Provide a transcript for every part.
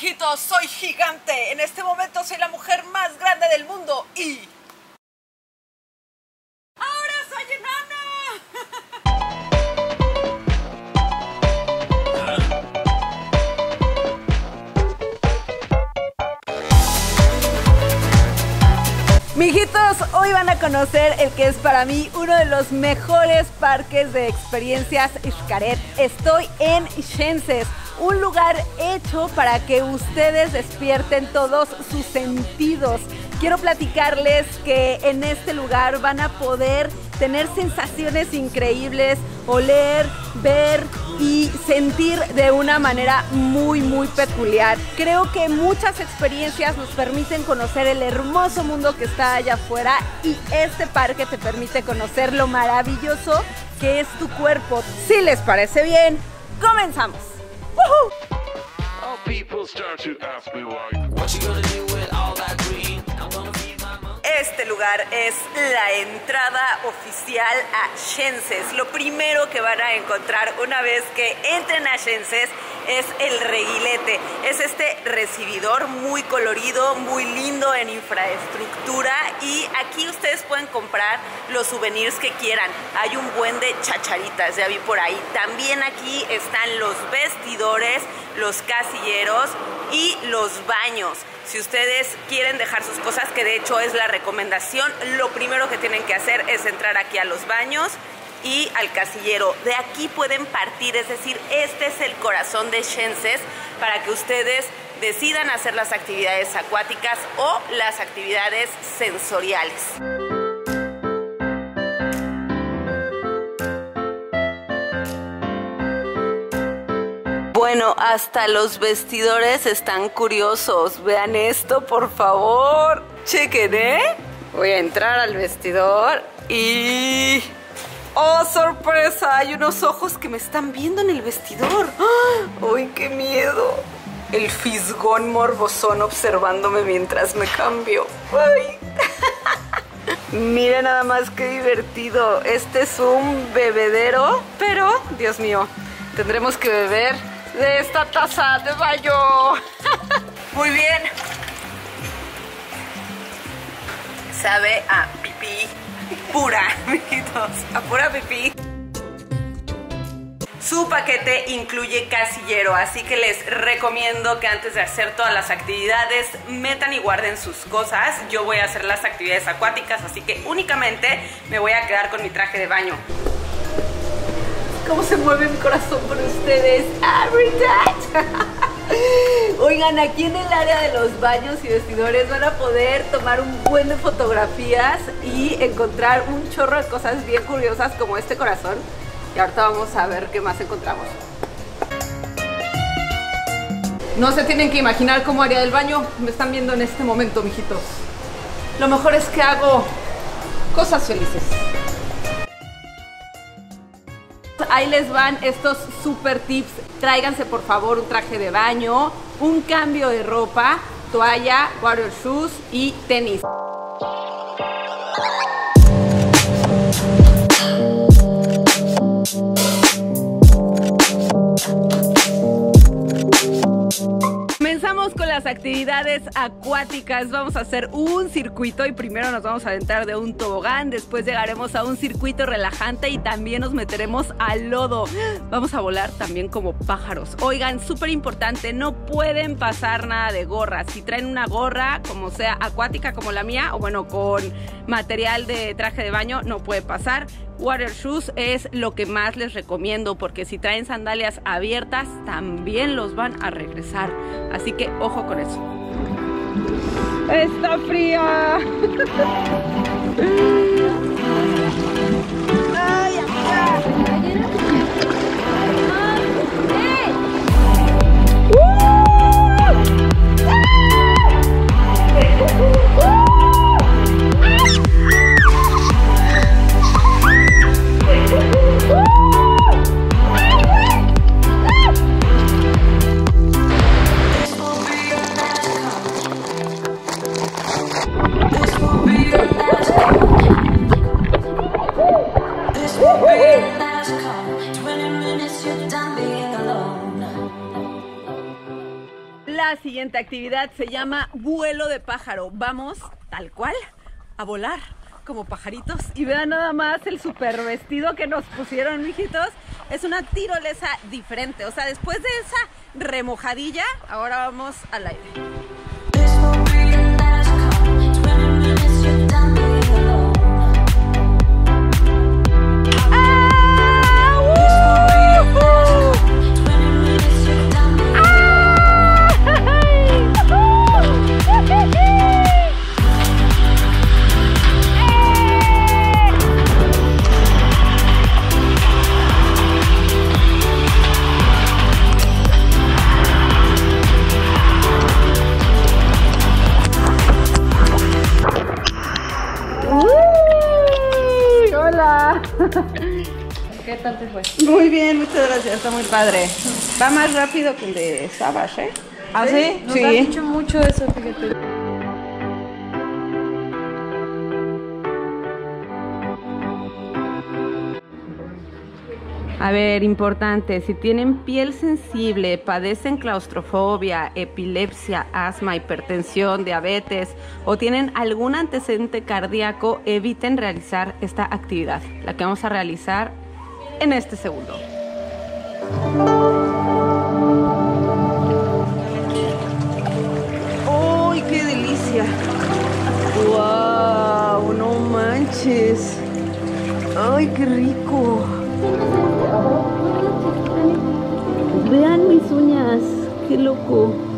mijitos, soy gigante. En este momento soy la mujer más grande del mundo y... ¡Ahora soy enana! Mijitos, hoy van a conocer el que es para mí uno de los mejores parques de experiencias Xcaret. Estoy en Shenses, un lugar hecho para que ustedes despierten todos sus sentidos. Quiero platicarles que en este lugar van a poder tener sensaciones increíbles, oler, ver y sentir de una manera muy, muy peculiar. Creo que muchas experiencias nos permiten conocer el hermoso mundo que está allá afuera y este parque te permite conocer lo maravilloso que es tu cuerpo. Si les parece bien, comenzamos. ¡Woohoo! All people start to ask me why. What you gonna do with all that green? Este lugar es la entrada oficial a Shenses. Lo primero que van a encontrar una vez que entren a Shenses es el reguilete. Es este recibidor muy colorido, muy lindo en infraestructura y aquí ustedes pueden comprar los souvenirs que quieran. Hay un buen de chacharitas, ya vi por ahí. También aquí están los vestidores, los casilleros y los baños. Si ustedes quieren dejar sus cosas, que de hecho es la recomendación, lo primero que tienen que hacer es entrar aquí a los baños y al casillero. De aquí pueden partir, es decir, este es el corazón de Shenses para que ustedes decidan hacer las actividades acuáticas o las actividades sensoriales. Bueno, hasta los vestidores están curiosos. Vean esto, por favor. Chequen, ¿eh? Voy a entrar al vestidor y... ¡Oh, sorpresa! Hay unos ojos que me están viendo en el vestidor. ¡Ah! ¡Uy, qué miedo! El fisgón morbosón observándome mientras me cambio. ¡Ay! Miren nada más qué divertido. Este es un bebedero, pero, Dios mío, tendremos que beber de esta taza de baño. Muy bien. Sabe a pipí pura, amiguitos. A pura pipí. Su paquete incluye casillero, así que les recomiendo que antes de hacer todas las actividades metan y guarden sus cosas. Yo voy a hacer las actividades acuáticas, así que únicamente me voy a quedar con mi traje de baño. ¿Cómo se mueve mi corazón por ustedes? Every. Oigan, aquí en el área de los baños y vestidores van a poder tomar un buen de fotografías y encontrar un chorro de cosas bien curiosas como este corazón. Y ahorita vamos a ver qué más encontramos. No se tienen que imaginar cómo haría el baño. Me están viendo en este momento, mijitos. Lo mejor es que hago cosas felices. Ahí les van estos super tips. Tráiganse por favor un traje de baño, un cambio de ropa, toalla, water shoes y tenis. Con las actividades acuáticas. Vamos a hacer un circuito y primero nos vamos a adentrar de un tobogán, después llegaremos a un circuito relajante y también nos meteremos al lodo. Vamos a volar también como pájaros. Oigan, súper importante, no pueden pasar nada de gorra. Si traen una gorra, como sea acuática como la mía, o bueno, con material de traje de baño, no puede pasar. Water shoes es lo que más les recomiendo porque si traen sandalias abiertas también los van a regresar. Así que ojo con eso. Está fría. se llama vuelo de pájaro. Vamos, tal cual, a volar como pajaritos. Y vean nada más el super vestido que nos pusieron, mijitos. Es una tirolesa diferente. O sea, después de esa remojadilla, ahora vamos al aire. Fue? Muy bien, muchas gracias, está muy padre. Va más rápido que el de Savage, ¿eh? ¿Ah, sí? Nos has dicho mucho eso, fíjate. A ver, importante, si tienen piel sensible, padecen claustrofobia, epilepsia, asma, hipertensión, diabetes o tienen algún antecedente cardíaco, eviten realizar esta actividad, la que vamos a realizar en este segundo. ¡Uy, qué delicia! ¡Wow! No manches. ¡Ay, qué rico! Vean mis uñas, qué loco.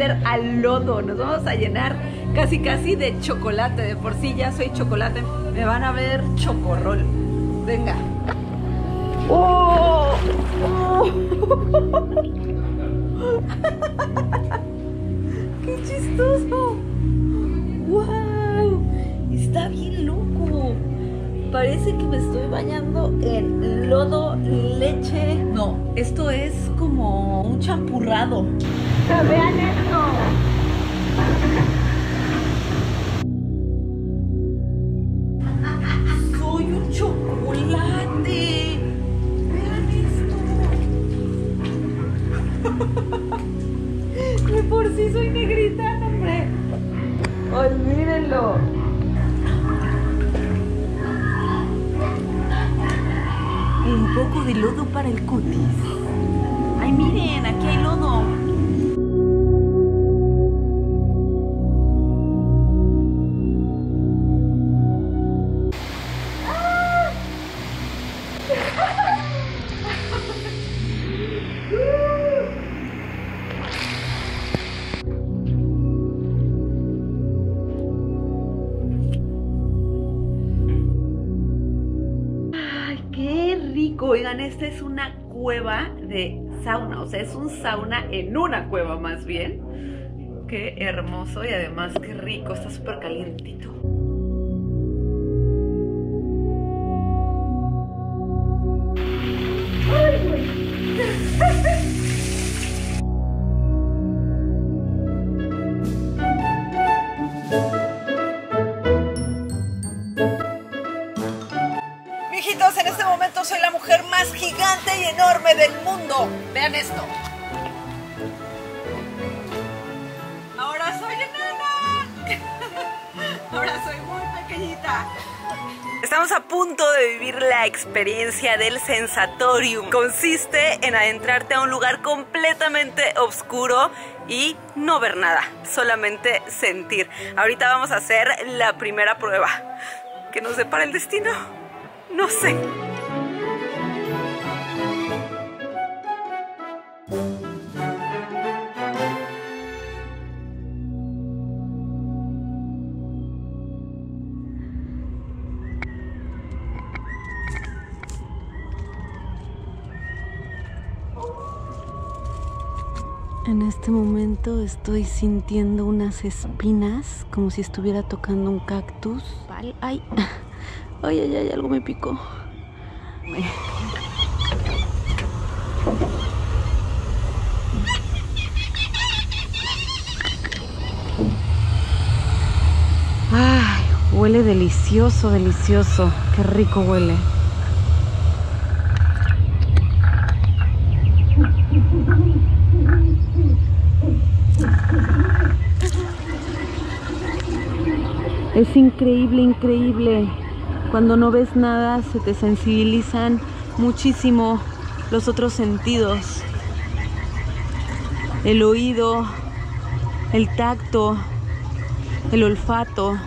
Al lodo, nos vamos a llenar casi casi de chocolate. De por sí ya soy chocolate, me van a ver chocorrol. Venga. ¡Oh! ¡Oh! ¡Qué chistoso! ¡Wow! Está bien loco. Parece que me estoy bañando en lodo, leche. No, esto es como un champurrado. Vean esto. Soy un chocolate. Vean esto. De por sí soy negrita, hombre. Olvídenlo. Un poco de lodo para el cutis. Ay, miren, aquí hay lodo. Oigan, esta es una cueva de sauna. O sea, es un sauna en una cueva más bien. Qué hermoso y además qué rico. Está súper calientito. Vean esto. Ahora soy enana. Ahora soy muy pequeñita. Estamos a punto de vivir la experiencia del sensatorium. Consiste en adentrarte a un lugar completamente oscuro y no ver nada, solamente sentir. Ahorita vamos a hacer la primera prueba. ¿Qué nos depara el destino? No sé. En este momento estoy sintiendo unas espinas como si estuviera tocando un cactus. Ay, ay, ay, ay, algo me picó. Ay, huele delicioso, delicioso. Qué rico huele. Es increíble, increíble. Cuando no ves nada se te sensibilizan muchísimo los otros sentidos. El oído, el tacto, el olfato.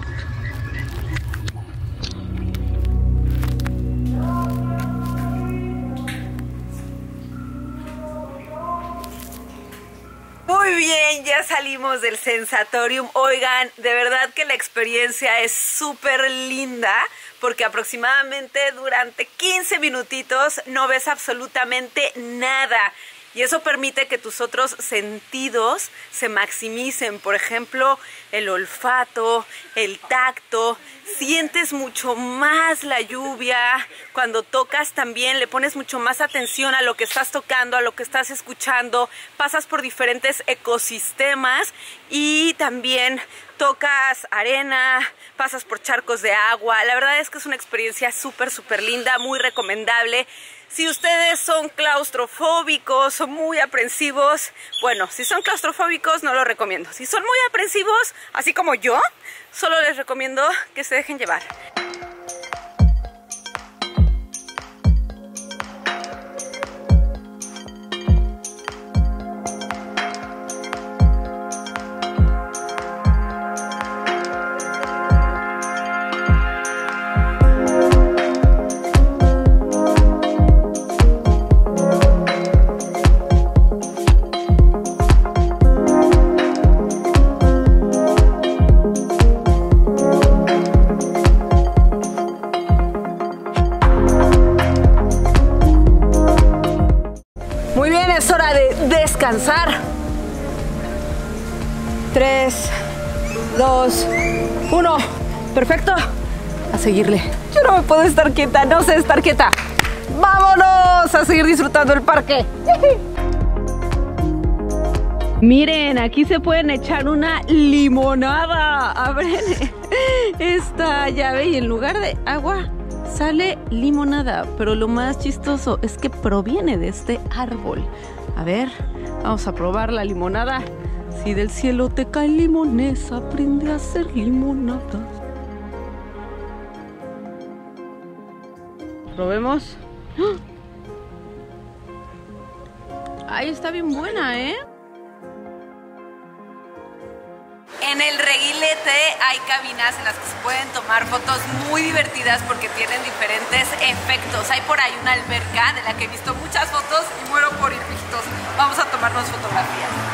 Salimos del Sensatorium. Oigan, de verdad que la experiencia es súper linda porque aproximadamente durante 15 minutitos no ves absolutamente nada. Y eso permite que tus otros sentidos se maximicen. Por ejemplo, el olfato, el tacto. Sientes mucho más la lluvia. Cuando tocas también le pones mucho más atención a lo que estás tocando, a lo que estás escuchando. Pasas por diferentes ecosistemas y también tocas arena, pasas por charcos de agua. La verdad es que es una experiencia súper, súper linda, muy recomendable. Si ustedes son claustrofóbicos o muy aprensivos, bueno, si son claustrofóbicos no lo recomiendo. Si son muy aprensivos, así como yo, solo les recomiendo que se dejen llevar. Muy bien, es hora de descansar. 3, 2, 1. Perfecto. A seguirle. Yo no me puedo estar quieta, no sé estar quieta. ¡Vámonos a seguir disfrutando el parque! Miren, aquí se pueden echar una limonada. Abren esta llave y en lugar de agua sale limonada. Pero lo más chistoso es que proviene de este árbol. A ver, vamos a probar la limonada. Si del cielo te cae limones, aprende a hacer limonada. Probemos. ¡Ah! Ay, está bien buena, ¿eh? El reguilete hay cabinas en las que se pueden tomar fotos muy divertidas porque tienen diferentes efectos. Hay por ahí una alberca de la que he visto muchas fotos y muero por ir. Vamos a tomarnos fotografías.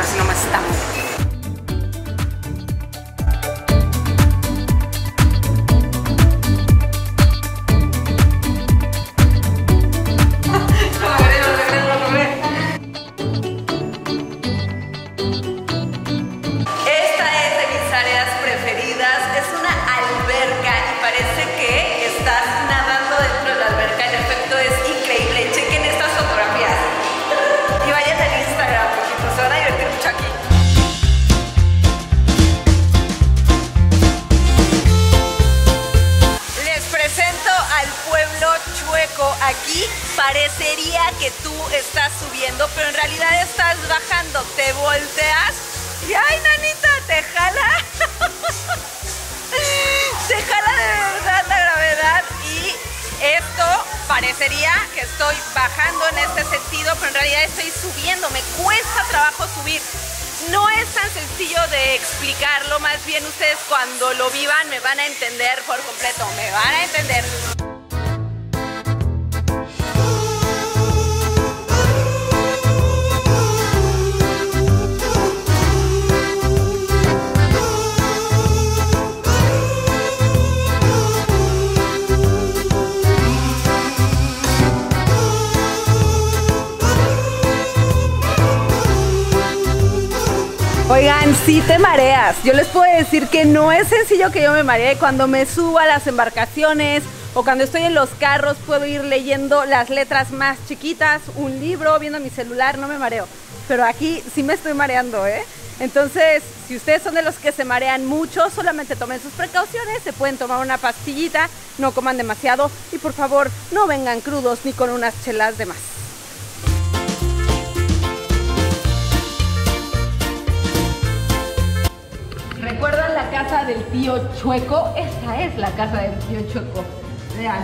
Espejos, a ver si parecería que tú estás subiendo, pero en realidad estás bajando. Te volteas y ¡ay, nanita! Te jala. Te jala de verdad la gravedad y esto parecería que estoy bajando en este sentido, pero en realidad estoy subiendo. Me cuesta trabajo subir. no es tan sencillo de explicarlo, más bien ustedes cuando lo vivan me van a entender por completo, me van a entender. Sí te mareas. Yo les puedo decir que no es sencillo que yo me maree. Cuando me subo a las embarcaciones o cuando estoy en los carros puedo ir leyendo las letras más chiquitas, un libro, viendo mi celular, no me mareo. Pero aquí sí me estoy mareando, ¿eh? Entonces, si ustedes son de los que se marean mucho, solamente tomen sus precauciones, se pueden tomar una pastillita, no coman demasiado y por favor no vengan crudos ni con unas chelas de más. ¿Recuerdan la casa del tío Chueco? Esta es la casa del tío Chueco. Vean.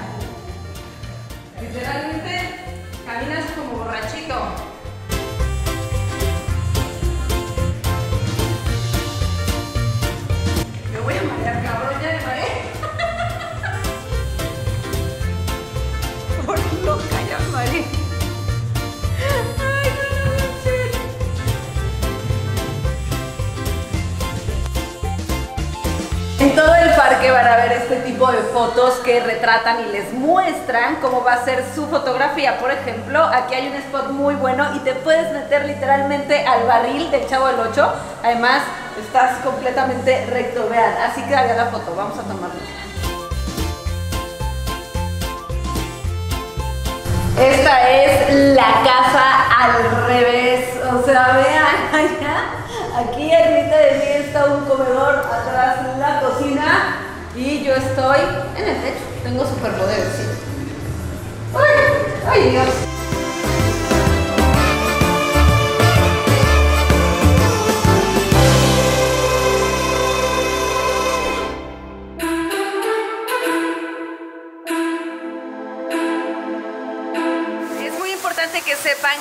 Literalmente caminas como borrachito. De fotos que retratan y les muestran cómo va a ser su fotografía. Por ejemplo, aquí hay un spot muy bueno y te puedes meter literalmente al barril del Chavo del 8. Además, estás completamente recto. Vean, así quedaría la foto. Vamos a tomarla. Esta es la casa al revés. O sea, vean allá. Aquí arriba de mí está un comedor, atrás la cocina y yo estoy en el techo. Tengo superpoderes, sí. ¡Ay! ¡Ay, Dios!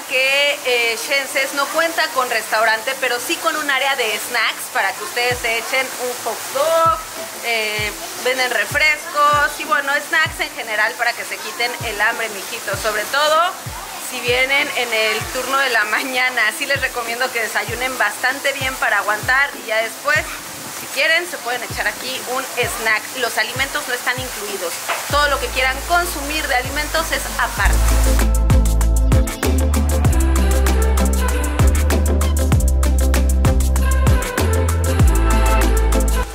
Que eh, Shenses no cuenta con restaurante, pero sí con un área de snacks para que ustedes se echen un hot dog, eh, venden refrescos y bueno, snacks en general para que se quiten el hambre, mijitos. Sobre todo si vienen en el turno de la mañana, sí les recomiendo que desayunen bastante bien para aguantar y ya después si quieren se pueden echar aquí un snack. Los alimentos no están incluidos. Todo lo que quieran consumir de alimentos es aparte.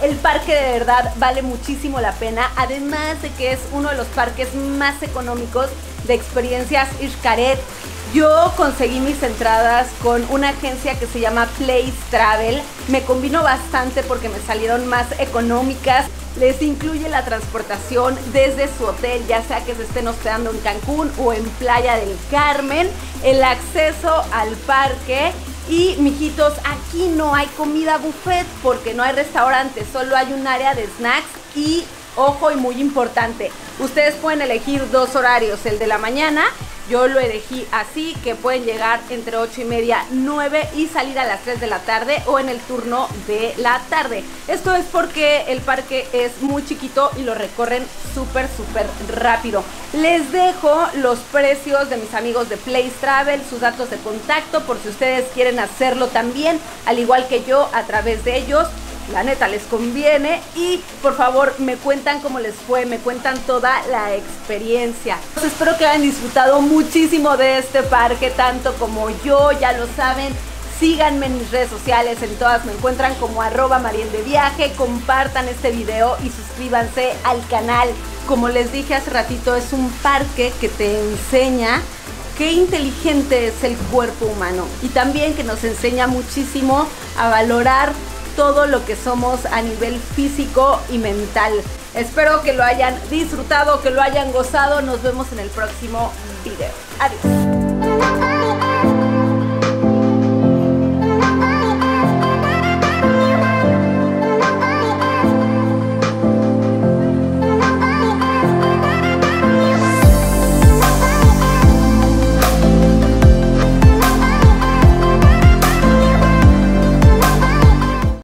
El parque de verdad vale muchísimo la pena, además de que es uno de los parques más económicos de experiencias Xcaret. Yo conseguí mis entradas con una agencia que se llama Place Travel. Me combinó bastante porque me salieron más económicas. Les incluye la transportación desde su hotel, ya sea que se estén hospedando en Cancún o en Playa del Carmen, el acceso al parque y mijitos, aquí no hay comida buffet porque no hay restaurante, solo hay un área de snacks y ojo y muy importante, ustedes pueden elegir dos horarios, el de la mañana, yo lo elegí así, que pueden llegar entre 8 y media, 9 y salir a las 3 de la tarde o en el turno de la tarde. Esto es porque el parque es muy chiquito y lo recorren súper, súper rápido. Les dejo los precios de mis amigos de Place Travel, sus datos de contacto por si ustedes quieren hacerlo también, al igual que yo a través de ellos. La neta les conviene y por favor me cuentan cómo les fue, me cuentan toda la experiencia. Espero que hayan disfrutado muchísimo de este parque, tanto como yo, ya lo saben. Síganme en mis redes sociales, en todas me encuentran como arroba de Viaje, compartan este video y suscríbanse al canal. Como les dije hace ratito, es un parque que te enseña qué inteligente es el cuerpo humano y también que nos enseña muchísimo a valorar todo lo que somos a nivel físico y mental. Espero que lo hayan disfrutado, que lo hayan gozado. Nos vemos en el próximo video. Adiós.